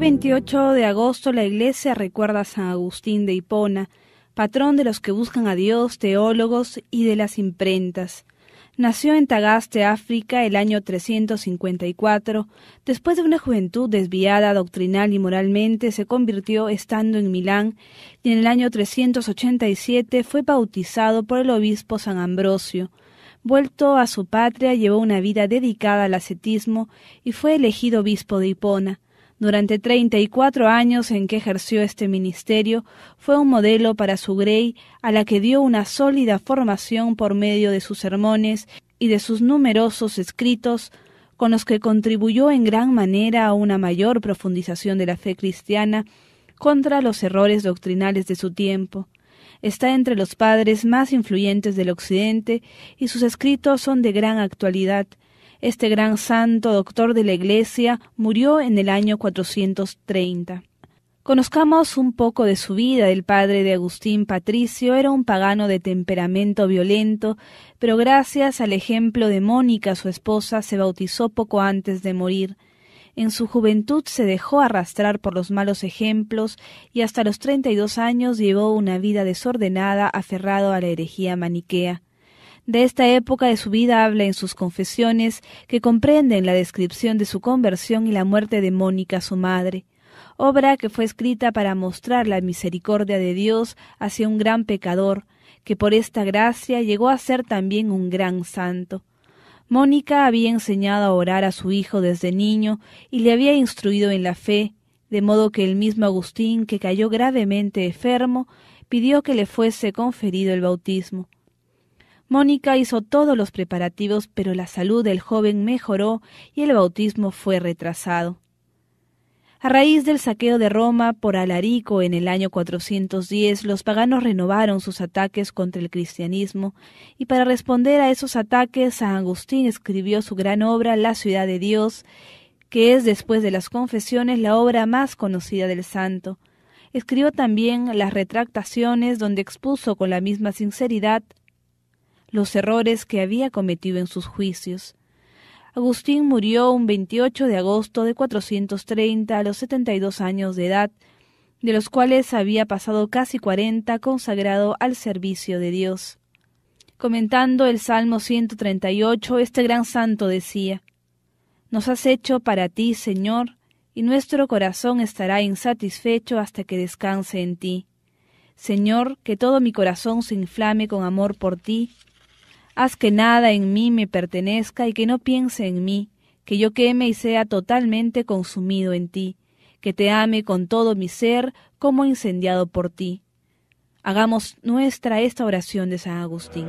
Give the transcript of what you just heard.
28 de agosto la iglesia recuerda a San Agustín de Hipona, patrón de los que buscan a Dios, teólogos y de las imprentas. Nació en Tagaste, África, el año 354. Después de una juventud desviada doctrinal y moralmente, se convirtió estando en Milán y en el año 387 fue bautizado por el obispo San Ambrosio. Vuelto a su patria, llevó una vida dedicada al ascetismo y fue elegido obispo de Hipona. Durante treinta y cuatro años en que ejerció este ministerio, fue un modelo para su Grey, a la que dio una sólida formación por medio de sus sermones y de sus numerosos escritos, con los que contribuyó en gran manera a una mayor profundización de la fe cristiana contra los errores doctrinales de su tiempo. Está entre los padres más influyentes del Occidente y sus escritos son de gran actualidad, este gran santo doctor de la Iglesia murió en el año 430. Conozcamos un poco de su vida. El padre de Agustín Patricio era un pagano de temperamento violento, pero gracias al ejemplo de Mónica, su esposa, se bautizó poco antes de morir. En su juventud se dejó arrastrar por los malos ejemplos y hasta los treinta y dos años llevó una vida desordenada aferrado a la herejía maniquea. De esta época de su vida habla en sus confesiones que comprenden la descripción de su conversión y la muerte de Mónica, su madre, obra que fue escrita para mostrar la misericordia de Dios hacia un gran pecador, que por esta gracia llegó a ser también un gran santo. Mónica había enseñado a orar a su hijo desde niño y le había instruido en la fe, de modo que el mismo Agustín, que cayó gravemente enfermo, pidió que le fuese conferido el bautismo. Mónica hizo todos los preparativos, pero la salud del joven mejoró y el bautismo fue retrasado. A raíz del saqueo de Roma por Alarico en el año 410, los paganos renovaron sus ataques contra el cristianismo, y para responder a esos ataques, San Agustín escribió su gran obra La ciudad de Dios, que es, después de las confesiones, la obra más conocida del santo. Escribió también las retractaciones, donde expuso con la misma sinceridad los errores que había cometido en sus juicios. Agustín murió un 28 de agosto de 430 a los 72 años de edad, de los cuales había pasado casi cuarenta consagrado al servicio de Dios. Comentando el Salmo 138, este gran santo decía, Nos has hecho para ti, Señor, y nuestro corazón estará insatisfecho hasta que descanse en ti. Señor, que todo mi corazón se inflame con amor por ti, Haz que nada en mí me pertenezca y que no piense en mí, que yo queme y sea totalmente consumido en ti, que te ame con todo mi ser como incendiado por ti. Hagamos nuestra esta oración de San Agustín.